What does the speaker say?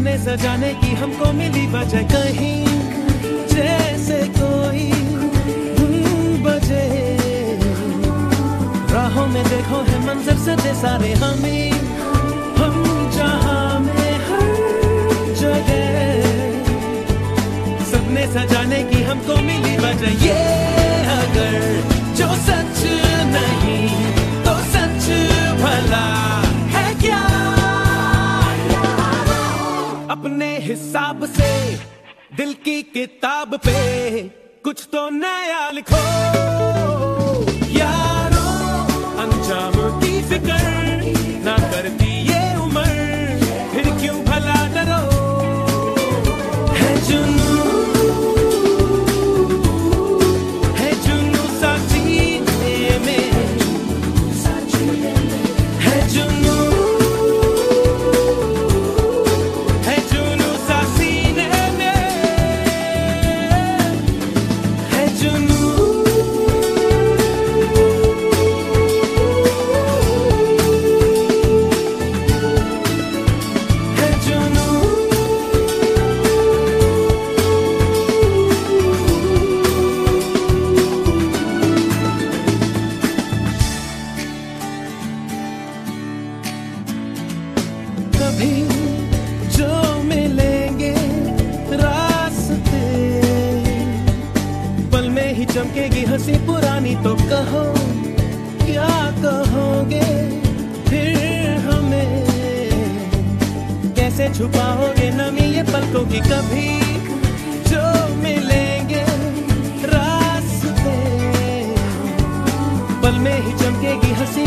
सपने सजाने की हमको मिली वजह। कहीं जैसे कोई बजे। राहों में देखो है मंजर सजे सारे। हमें, हम जहाँ में जगह। सपने सजाने की हमको मिली वजह। ये अगर जो सच अपने हिसाब से, दिल की किताब पे कुछ तो नया लिखो। यारो, अंजाम की फ़िक्र ना करती ये उम्र, फिर क्यों भला डरो? है जुनू जो मिलेंगे रास्ते। में ही चमकेगी हँसी पुरानी तो कहो, क्या कहोगे फिर हमें? कैसे छुपाओगे नमी ये पलकों की कभी? जो मिलेंगे रास्ते। पल में ही चमकेगी हँसी